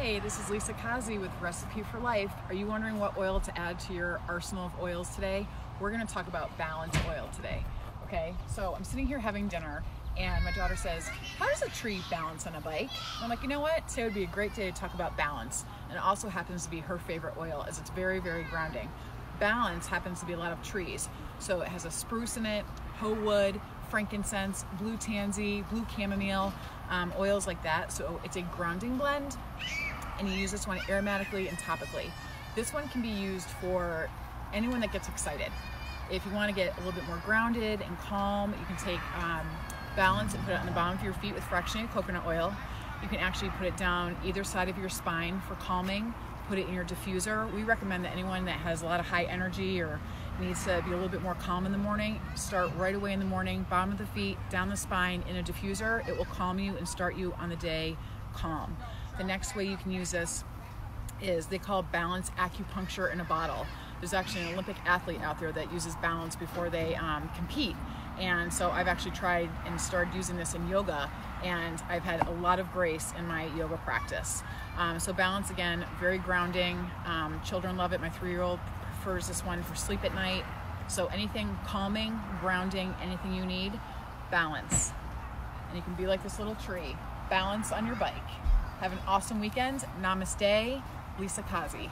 Hey, this is Lisa Cozzi with Recipe for Life. Are you wondering what oil to add to your arsenal of oils today? We're gonna talk about balance oil today. Okay, so I'm sitting here having dinner and my daughter says, How does a tree balance on a bike? And I'm like, You know what? Today would be a great day to talk about balance. And it also happens to be her favorite oil as it's very, very grounding. Balance happens to be a lot of trees. So it has a spruce in it, ho wood, frankincense, blue tansy, blue chamomile, um, oils like that. So it's a grounding blend and you use this one aromatically and topically. This one can be used for anyone that gets excited. If you want to get a little bit more grounded and calm, you can take um, balance and put it on the bottom of your feet with fractionated coconut oil. You can actually put it down either side of your spine for calming. Put it in your diffuser. We recommend that anyone that has a lot of high energy or needs to be a little bit more calm in the morning, start right away in the morning, bottom of the feet, down the spine in a diffuser. It will calm you and start you on the day calm. The next way you can use this is they call balance acupuncture in a bottle. There's actually an Olympic athlete out there that uses balance before they um, compete. And so I've actually tried and started using this in yoga, and I've had a lot of grace in my yoga practice. Um, so, balance again, very grounding. Um, children love it. My three year old prefers this one for sleep at night. So, anything calming, grounding, anything you need, balance. And you can be like this little tree, balance on your bike. Have an awesome weekend. Namaste, Lisa Cozzi.